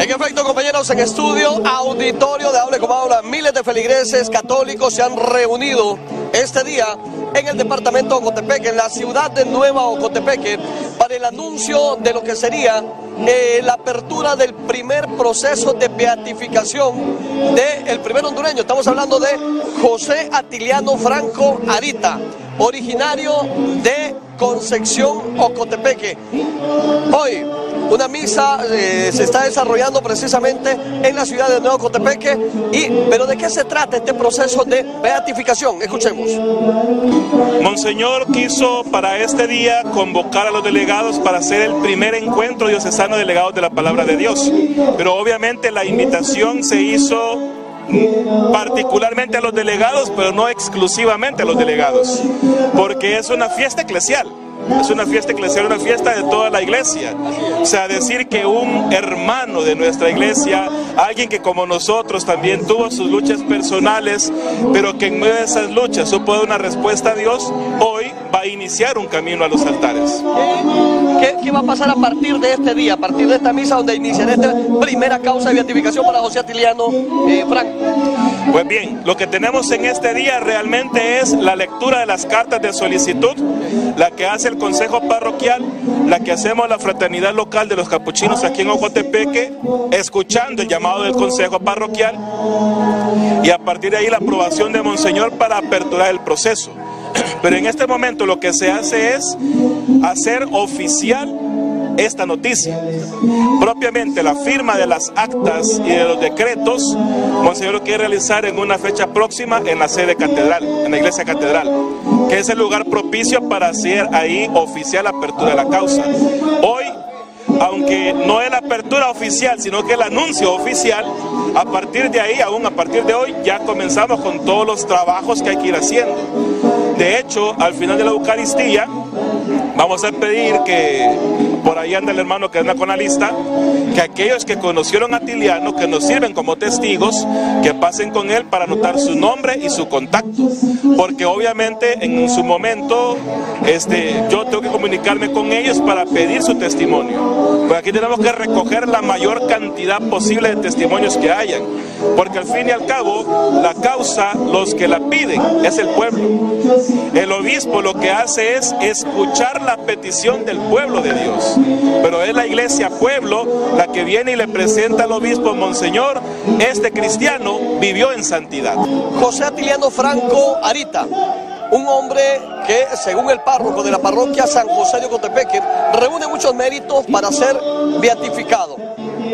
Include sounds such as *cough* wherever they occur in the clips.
En efecto, compañeros, en estudio, auditorio de Hable como Habla, miles de feligreses católicos se han reunido este día en el departamento de Ocotepeque, en la ciudad de Nueva Ocotepeque, para el anuncio de lo que sería eh, la apertura del primer proceso de beatificación del primer hondureño. Estamos hablando de José Atiliano Franco Arita, originario de Concepción Ocotepeque. Hoy una misa eh, se está desarrollando precisamente en la ciudad de Nuevo Ocotepeque. Y, pero ¿de qué se trata este proceso de beatificación? Escuchemos. Monseñor quiso para este día convocar a los delegados para hacer el primer encuentro diocesano de delegados de la palabra de Dios. Pero obviamente la invitación se hizo particularmente a los delegados, pero no exclusivamente a los delegados, porque es una fiesta eclesial. Es una fiesta eclesial, una fiesta de toda la iglesia. O sea, decir que un hermano de nuestra iglesia, alguien que como nosotros también tuvo sus luchas personales, pero que en medio de esas luchas supo dar una respuesta a Dios, hoy va a iniciar un camino a los altares. ¿Qué, va a pasar a partir de este día, a partir de esta misa donde iniciará esta primera causa de beatificación para José Atiliano eh, Franco? Pues bien, lo que tenemos en este día realmente es la lectura de las cartas de solicitud, la que hace el Consejo Parroquial, la que hacemos la Fraternidad Local de los Capuchinos aquí en Ocotepeque, escuchando el llamado del Consejo Parroquial y a partir de ahí la aprobación de Monseñor para aperturar el proceso. *clears throat* Pero en este momento lo que se hace es hacer oficial esta noticia. Propiamente la firma de las actas y de los decretos, Monseñor lo quiere realizar en una fecha próxima en la sede catedral, en la iglesia catedral, que es el lugar propicio para hacer ahí oficial apertura de la causa. Hoy aunque no es la apertura oficial, sino que el anuncio oficial, a partir de ahí, aún a partir de hoy, ya comenzamos con todos los trabajos que hay que ir haciendo. De hecho, al final de la Eucaristía, vamos a pedir que, por ahí anda el hermano que anda con la lista, que aquellos que conocieron a Tiliano, que nos sirven como testigos, que pasen con él para anotar su nombre y su contacto. Porque obviamente en su momento este, yo tengo que comunicarme con ellos para pedir su testimonio. Pues aquí tenemos que recoger la mayor cantidad posible de testimonios que hayan. Porque al fin y al cabo, la causa, los que la piden, es el pueblo. El obispo lo que hace es escuchar la petición del pueblo de Dios. Pero es la iglesia pueblo la que viene y le presenta al obispo, Monseñor, este cristiano vivió en santidad. José Atiliano Franco Arita un hombre que, según el párroco de la parroquia San José de Ocotepeque, reúne muchos méritos para ser beatificado.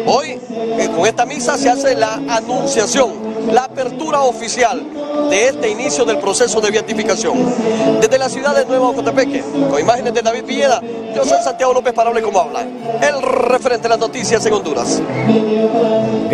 Hoy, eh, con esta misa, se hace la anunciación, la apertura oficial de este inicio del proceso de beatificación. Desde la ciudad de Nueva Ocotepeque, con imágenes de David Villeda, yo soy Santiago López para hablar como habla, el referente de las noticias en Honduras.